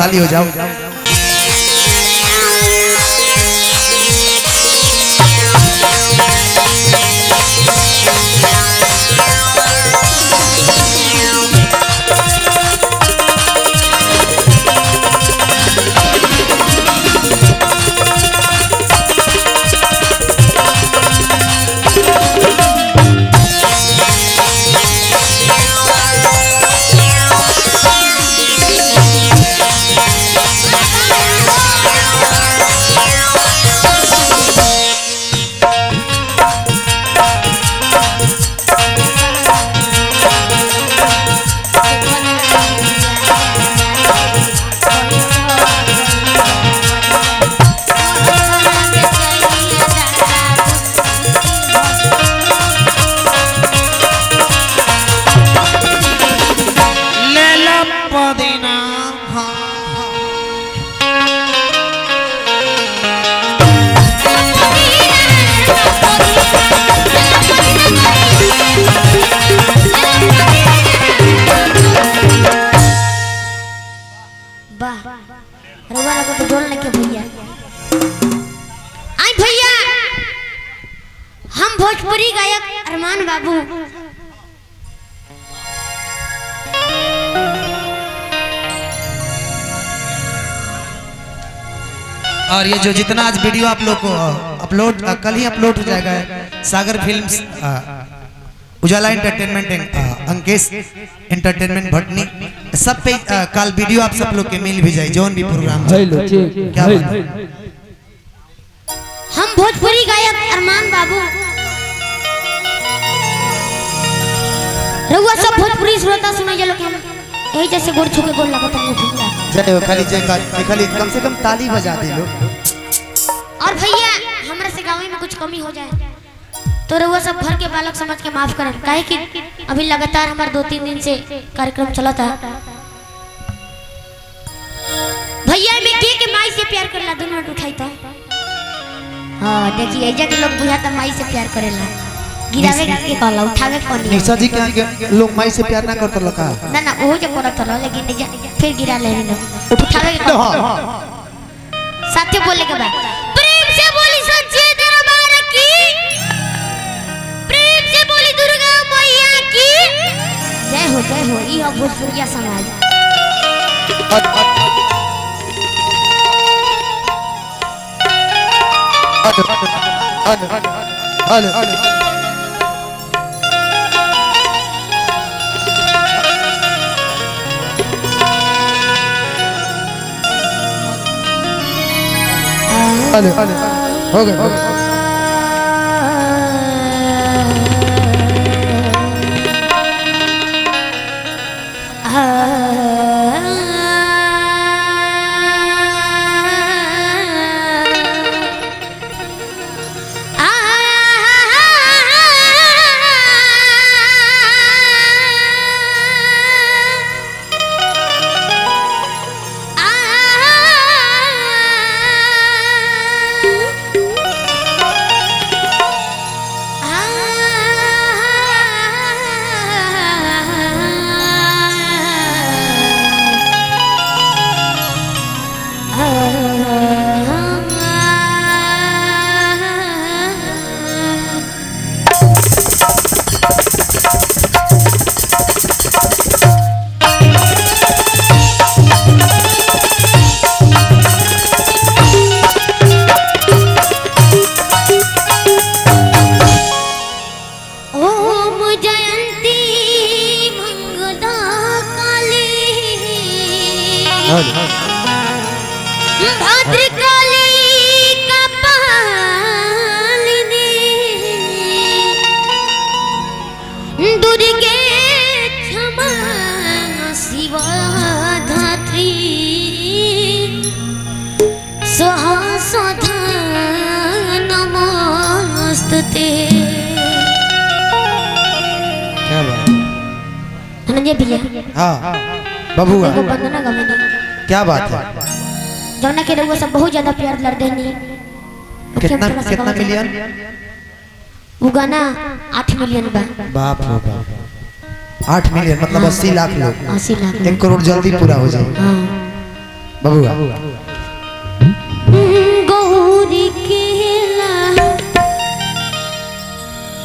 ताली हो जाओ। भोजपुरी गायक अरमान बाबू। और ये जो जितना आज वीडियो आप लोग को अपलोड, कल ही अपलोड हो जाएगा, Sagar films Ujala entertainment Ankesh entertainment Bhatni सब पे कल वीडियो आप सब लोग के मिल भी जाए जौन भी प्रोग्राम ठीक क्या हम भोजपुरी गायक अरमान बाबू। रउआ सब भोजपुरी श्रोता सुने जलो कि हम। यही जैसे गोड़ छू के गोड़ लगत हम भैया जय हो खाली जय का- खाली कम से कम ताली बजा दे लो और भैया हमरा से गाँव में कुछ कमी हो जाए। तो रउआ सब घर के बालक समझ के माफ़ करें काहे कि अभी लगातार हमारे दो तीन दिन से कार्यक्रम चला था भैया में के के माई से प्यार करेला दो मिनट उठाई था हाँ देखिए एजा के लोग बुझा तो माई से प्यार करेला। गिरावे के कहला उठावे कौन निशा जी के लोग माई से प्यार ना करते लका ना ना वो जो करत रहा लेकिन फिर गिरा ले लोग। उठावे के कहला साथे बोले के बाद की जय हो जय हो ई हो भोजपुरिया समाज हो गए हो गए धनंजय भैया। हाँ। बबुआ क्या बात है? जाना के रउआ सब बहुत ज़्यादा प्यार लड़ देनी कितना कितना मिलियन वो गाना 8 मिलियन का। बाप रे बाप। आठ मिलियन मतलब अस्सी लाख लोग। अस्सी लाख एक करोड़ जल्दी पूरा हो जाए। हाँ। बबुआ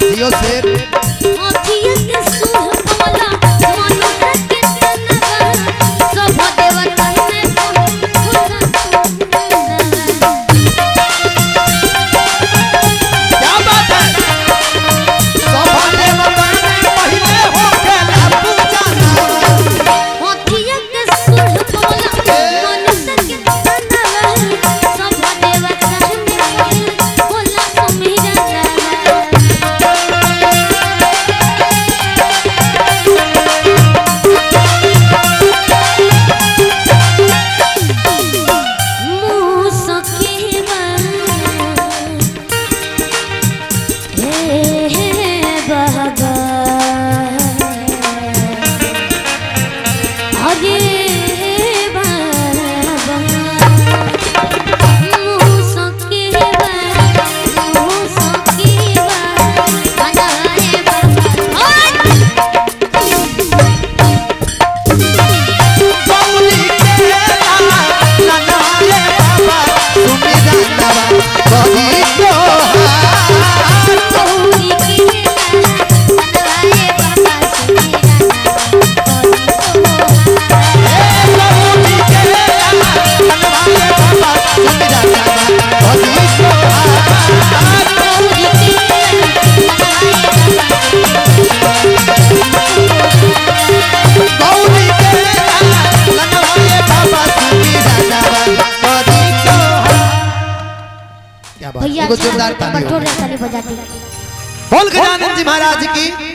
हाथियों से हाथियों को जोरदार ताली बजाती। बोल के गजानंद जी महाराज की।